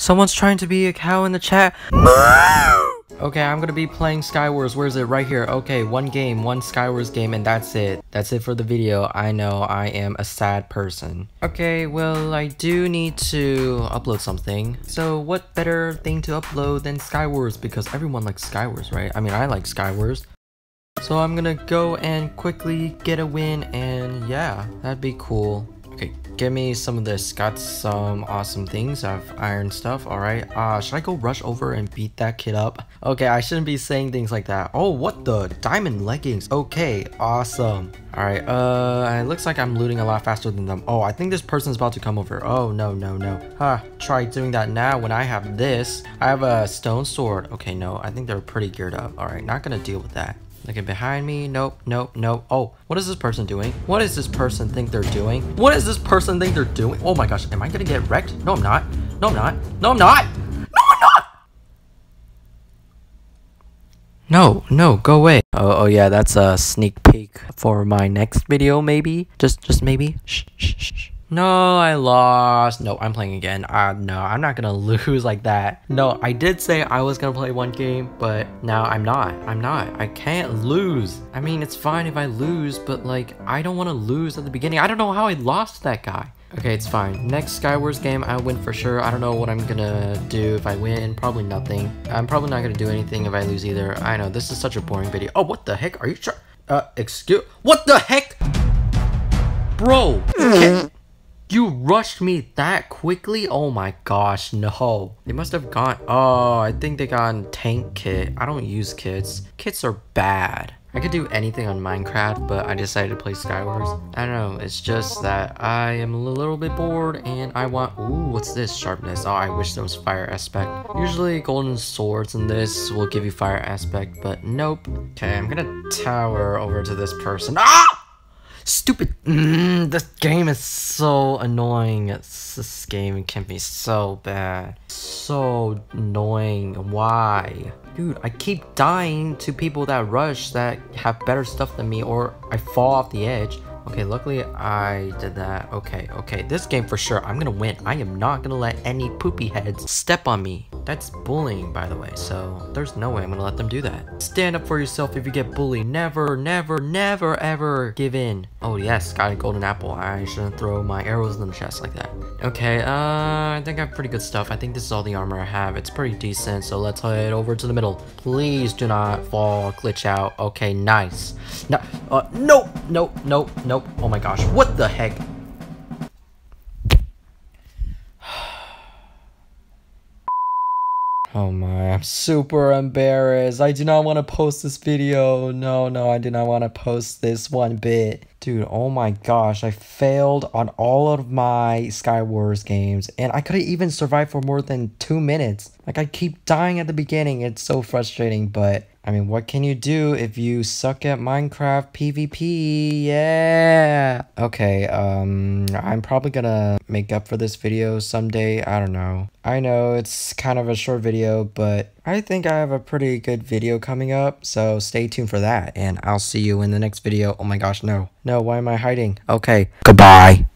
Someone's trying to be a cow in the chat. Okay, I'm gonna be playing Skywars. Where is it? Right here. Okay, one game, one Skywars game, and that's it. That's it for the video. I know I am a sad person. Okay, well, I do need to upload something. So what better thing to upload than Skywars? Because everyone likes Skywars, right? I mean, I like Skywars. So I'm gonna go and quickly get a win, and yeah, that'd be cool. Okay, give me some of this. Got some awesome things. I have iron stuff. Alright. Uh, should I go rush over and beat that kid up? Okay, I shouldn't be saying things like that. Oh, what the? Diamond leggings. Okay, awesome. Alright, uh, it looks like I'm looting a lot faster than them. Oh, I think this person's about to come over. Oh, no, no, no. Huh, try doing that now when I have this. I have a stone sword. Okay, no, I think they're pretty geared up. Alright, not gonna deal with that. Looking behind me. Nope, nope, nope. Oh, what is this person doing? What does this person think they're doing? What does this person think they're doing? Oh my gosh, am I gonna get wrecked? No, I'm not. No, I'm not. No, I'm not. No, I'm not. No, no, go away. Oh, oh yeah, that's a sneak peek for my next video, maybe. Just, just maybe. Shh, shh, shh. No, I lost. No, I'm playing again. Uh, no, I'm not gonna lose like that. No, I did say I was gonna play one game, but now I'm not. I'm not. I can't lose. I mean, it's fine if I lose, but like, I don't want to lose at the beginning. I don't know how I lost that guy. Okay, it's fine. Next Skywars game, I win for sure. I don't know what I'm gonna do if I win. Probably nothing. I'm probably not gonna do anything if I lose either. I know, this is such a boring video. Oh, what the heck? Are you sure? Uh, excuse- What the heck? Bro! You rushed me that quickly? Oh my gosh, no. They must have gone- Oh, I think they got tank kit. I don't use kits. Kits are bad. I could do anything on Minecraft, but I decided to play Skywars. I don't know, it's just that I am a little bit bored and I want- Ooh, what's this? Sharpness. Oh, I wish there was fire aspect. Usually golden swords in this will give you fire aspect, but nope. Okay, I'm gonna tower over to this person. Ah! Stupid. Mm, this game is so annoying. It's, this game can be so bad. So annoying. Why? Dude, I keep dying to people that rush that have better stuff than me or I fall off the edge. Okay, luckily I did that. Okay, okay. This game for sure, I'm gonna win. I am not gonna let any poopy heads step on me. That's bullying, by the way, so there's no way I'm gonna let them do that. Stand up for yourself if you get bullied. Never, never, never, ever give in. Oh yes, got a golden apple. I shouldn't throw my arrows in the chest like that. Okay, uh, I think I have pretty good stuff. I think this is all the armor I have. It's pretty decent, so let's head over to the middle. Please do not fall, glitch out. Okay, nice. No, uh, nope, nope, nope, nope. Oh my gosh, what the heck? Oh my, I'm super embarrassed. I do not want to post this video. No, no, I do not want to post this one bit. Dude, oh my gosh, I failed on all of my Skywars games, and I couldn't even survive for more than two minutes. Like, I keep dying at the beginning. It's so frustrating, but I mean, what can you do if you suck at Minecraft PvP? Yeah. Okay, um, I'm probably gonna make up for this video someday. I don't know. I know it's kind of a short video, but I think I have a pretty good video coming up, so stay tuned for that, and I'll see you in the next video. Oh my gosh, no. No, why am I hiding? Okay, goodbye.